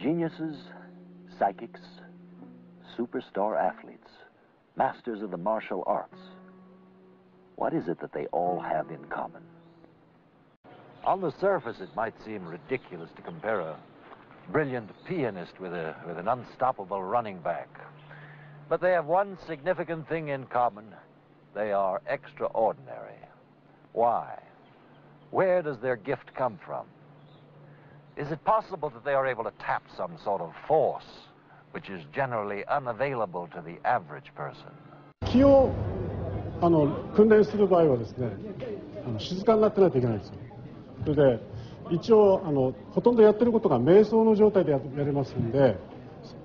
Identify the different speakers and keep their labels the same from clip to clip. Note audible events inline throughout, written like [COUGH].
Speaker 1: Geniuses, psychics, superstar athletes, masters of the martial arts. What is it that they all have in common? On the surface, it might seem ridiculous to compare a brilliant pianist with, a, with an unstoppable running back. But they have one significant thing in common. They are extraordinary. Why? Where does their gift come from? Is it possible that they are able to tap some sort of force which is generally unavailable to the average person?
Speaker 2: 気をあの訓練する場合はですねあの静かになってないといけないんですよ。それで一応あのほとんどやってることが瞑想の状態でややれますんで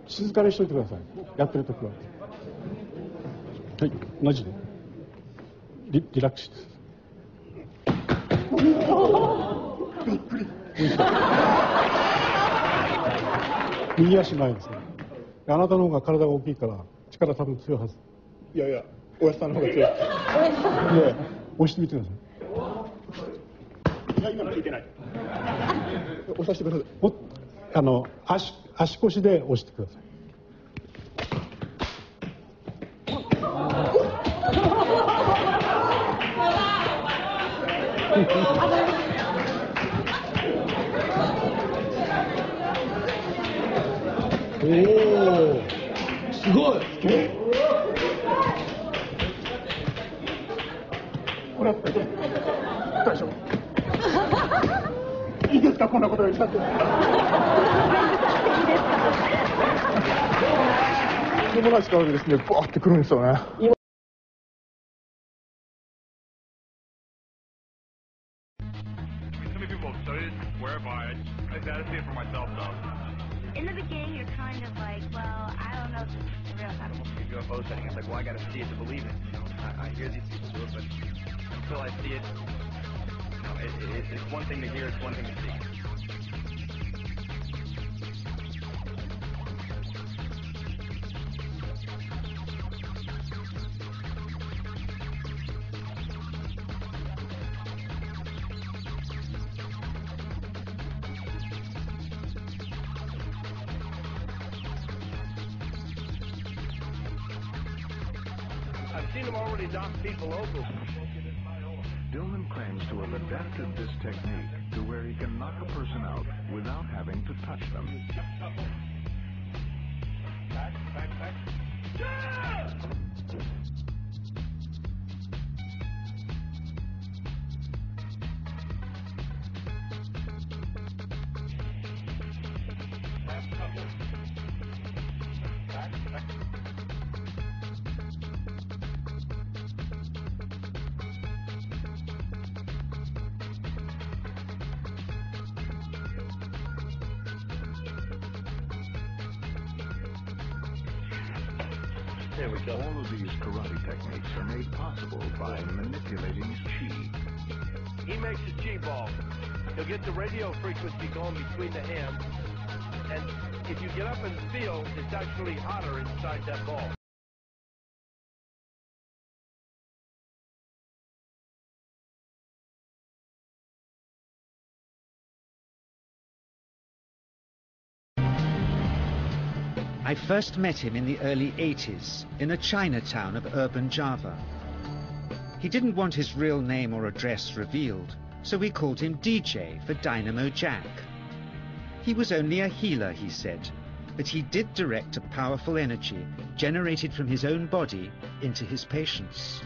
Speaker 2: 静かにしといてください。やってる時は。はい同じで。リリラックスです。びっくり [LAUGHS] 右足前ですね。あなたの方が体が大きいから力多分強いはず。いやいやおやさんの方が強い。いや押してみてください。いや今の聞いてない。押させてください。おあの足足腰で押してください [LAUGHS] おおすごい。[LAUGHS] これは大丈夫。いいですか？こんなこと言っちゃって。とんでもない力でですねバーってくるんですよね
Speaker 3: I,
Speaker 4: I
Speaker 3: hear these people do but until I see it, you know, it, it, it's one thing to hear, it's one thing to see. I've seen them already knock people over.
Speaker 5: Claims to have adapted this technique to where he can knock a person out without having to touch them.
Speaker 3: There we go.
Speaker 5: All of these karate techniques are made possible by manipulating chi.
Speaker 3: He makes a chi ball. He'll get the radio frequency going between the hands, and if you get up and feel, it's actually hotter inside that ball.
Speaker 6: I first met him in the early 80s in a Chinatown of urban Java. He didn't want his real name or address revealed, so we called him DJ for Dynamo Jack. He was only a healer, he said, but he did direct a powerful energy generated from his own body into his patients.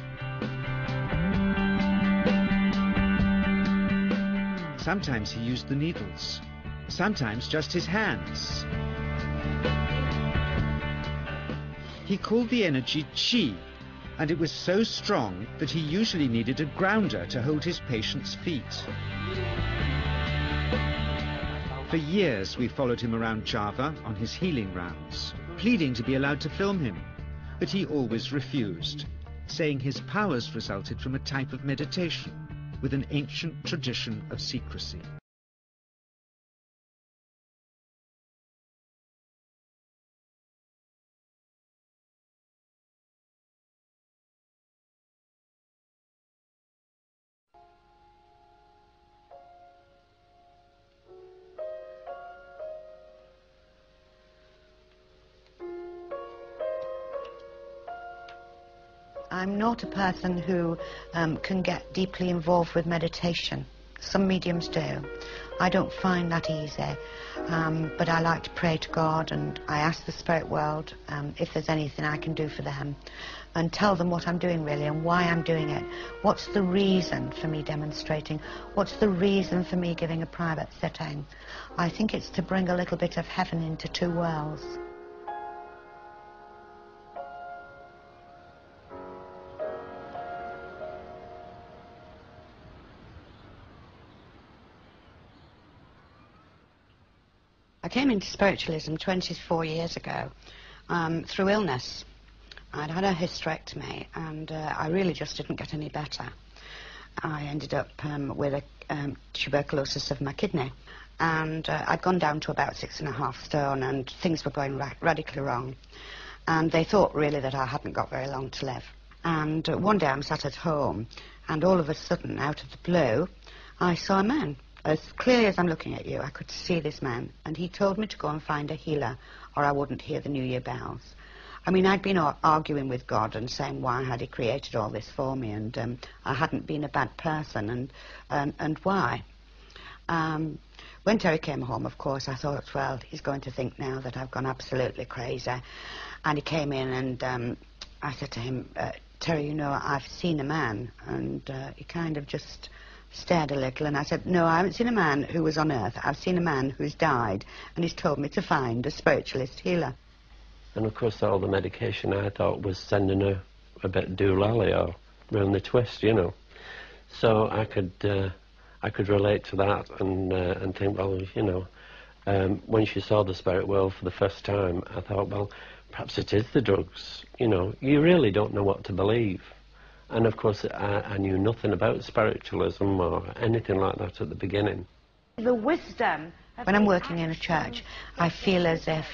Speaker 6: Sometimes he used the needles, sometimes just his hands. He called the energy chi, and it was so strong that he usually needed a grounder to hold his patient's feet. For years we followed him around Java on his healing rounds, pleading to be allowed to film him, but he always refused, saying his powers resulted from a type of meditation with an ancient tradition of secrecy.
Speaker 7: I'm not a person who um, can get deeply involved with meditation. Some mediums do. I don't find that easy. Um, but I like to pray to God and I ask the spirit world um, if there's anything I can do for them and tell them what I'm doing really and why I'm doing it. What's the reason for me demonstrating? What's the reason for me giving a private sitting? I think it's to bring a little bit of heaven into two worlds. I came into spiritualism 24 years ago um, through illness. I'd had a hysterectomy and uh, I really just didn't get any better. I ended up um, with a um, tuberculosis of my kidney and uh, I'd gone down to about six and a half stone and things were going ra radically wrong. And they thought really that I hadn't got very long to live. And uh, one day I'm sat at home and all of a sudden, out of the blue, I saw a man as clearly as I'm looking at you, I could see this man, and he told me to go and find a healer, or I wouldn't hear the New Year bells. I mean, I'd been arguing with God and saying why had He created all this for me, and um, I hadn't been a bad person, and and, and why. Um, when Terry came home, of course, I thought, well, he's going to think now that I've gone absolutely crazy. And he came in, and um, I said to him, uh, Terry, you know, I've seen a man, and uh, he kind of just stared a little, and I said, no, I haven't seen a man who was on earth. I've seen a man who's died, and he's told me to find a spiritualist healer.
Speaker 8: And of course, all the medication I thought was sending her a bit doolally or round the twist, you know. So I could, uh, I could relate to that and uh, and think, well, you know, um, when she saw the spirit world for the first time, I thought, well, perhaps it is the drugs. You know, you really don't know what to believe. And of course, I, I knew nothing about spiritualism or anything like that at the beginning.
Speaker 7: The wisdom. When I'm working in a church, I feel as if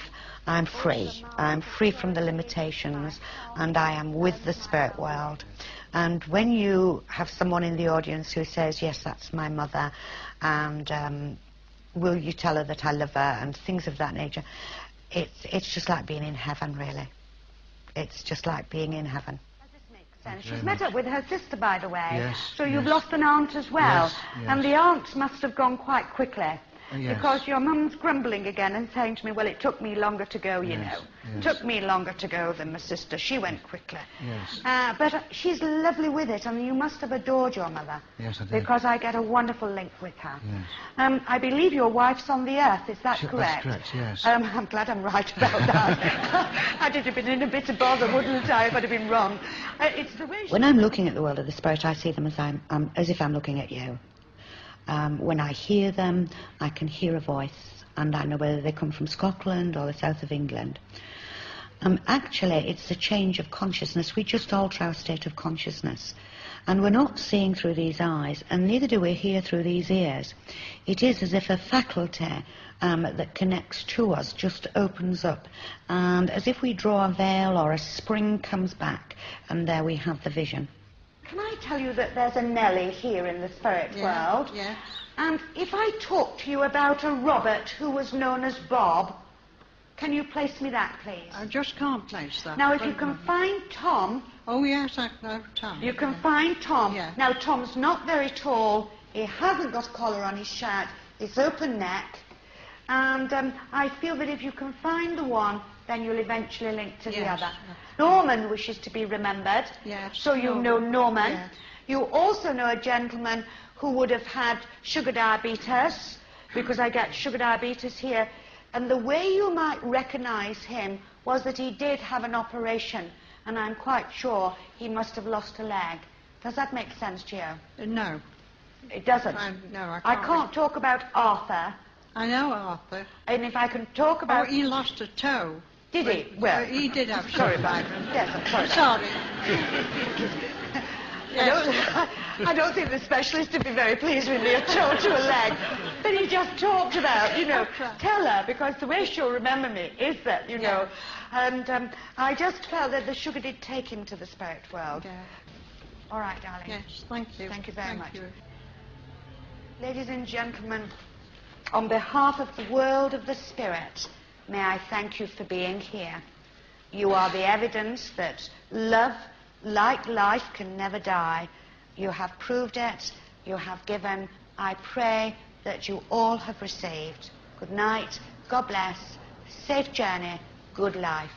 Speaker 7: I'm free. I'm free from the limitations, and I am with the spirit world. And when you have someone in the audience who says, yes, that's my mother, and um, will you tell her that I love her, and things of that nature, it's, it's just like being in heaven, really. It's just like being in heaven. She's met up with her sister, by the way.
Speaker 9: Yes,
Speaker 7: So you've
Speaker 9: yes.
Speaker 7: lost an aunt as well.
Speaker 9: Yes.
Speaker 7: And the aunt must have gone quite quickly.
Speaker 9: Yes.
Speaker 7: Because your mum's grumbling again and saying to me, well, it took me longer to go, you
Speaker 9: Yes,
Speaker 7: know.
Speaker 9: yes.
Speaker 7: Took me longer to go than my sister. She went quickly.
Speaker 9: Yes.
Speaker 7: Uh, but uh, she's lovely with it, and you must have adored your mother.
Speaker 9: Yes, I did.
Speaker 7: Because I get a wonderful link with her.
Speaker 9: Yes.
Speaker 7: Um, I believe your wife's on the earth, is that
Speaker 9: Sure,
Speaker 7: correct?
Speaker 9: that's correct, yes.
Speaker 7: Um, I'm glad I'm right about that. [LAUGHS] [LAUGHS] I'd have been in a bit of bother, wouldn't I, if I'd have been wrong. Uh, it's the way When I'm looking at the world of the spirit, I see them as, I'm, um, as if I'm looking at you. Um, when I hear them, I can hear a voice, and I know whether they come from Scotland or the south of England. Um, actually, it's a change of consciousness. We just alter our state of consciousness. And we're not seeing through these eyes, and neither do we hear through these ears. It is as if a faculty um, that connects to us just opens up, and as if we draw a veil or a spring comes back, and there we have the vision. Can I tell you that there's a Nellie here in the spirit
Speaker 10: Yeah,
Speaker 7: world?
Speaker 10: yes.
Speaker 7: And if I talk to you about a Robert who was known as Bob, can you place me that, please?
Speaker 10: I just can't place that.
Speaker 7: Now, if you can
Speaker 10: know.
Speaker 7: find Tom,
Speaker 10: Oh, yes, I know Tom.
Speaker 7: you can find Tom.
Speaker 10: Yeah.
Speaker 7: Now, Tom's not very tall. He hasn't got a collar on his shirt. It's open neck. And um, I feel that if you can find the one, then you'll eventually link to the other.
Speaker 10: yes.
Speaker 7: Norman wishes to be remembered.
Speaker 10: Yes,
Speaker 7: So you
Speaker 10: Norman,
Speaker 7: know Norman.
Speaker 10: yes.
Speaker 7: You also know a gentleman who would have had sugar diabetes, because I get sugar diabetes here. And the way you might recognize him was that he did have an operation, and I'm quite sure he must have lost a leg. Does that make sense to you?
Speaker 10: Uh, No.
Speaker 7: It doesn't.
Speaker 10: I, no, I can't.
Speaker 7: I
Speaker 10: can't
Speaker 7: talk about Arthur,
Speaker 10: I know Arthur.
Speaker 7: and if I can talk
Speaker 10: Oh,
Speaker 7: about...
Speaker 10: he lost a toe.
Speaker 7: Did he? Well,
Speaker 10: he did have
Speaker 7: sorry
Speaker 10: accident.
Speaker 7: Yes, I'm sorry.
Speaker 10: I'm sorry.
Speaker 7: I don't, [LAUGHS] I don't think the specialist would be very pleased with me a toe to a leg. But he just talked about, you know, tell her, because the way she'll remember me is that, you know. And um, I just felt that the sugar did take him to the spirit world.
Speaker 10: Yeah.
Speaker 7: All right, darling.
Speaker 10: Yes, thank you.
Speaker 7: Thank you very
Speaker 10: Thank
Speaker 7: much.
Speaker 10: you.
Speaker 7: Ladies and gentlemen, on behalf of the world of the spirit, may I thank you for being here. You are the evidence that love, like life can never die. You have proved it. You have given. I pray that you all have received. Good night. God bless. Safe journey. Good life.